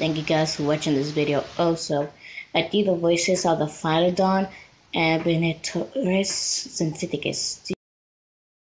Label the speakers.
Speaker 1: Thank you guys for watching this video. Also, I did the voices of the Philodon and Benetosaurus syntheticus.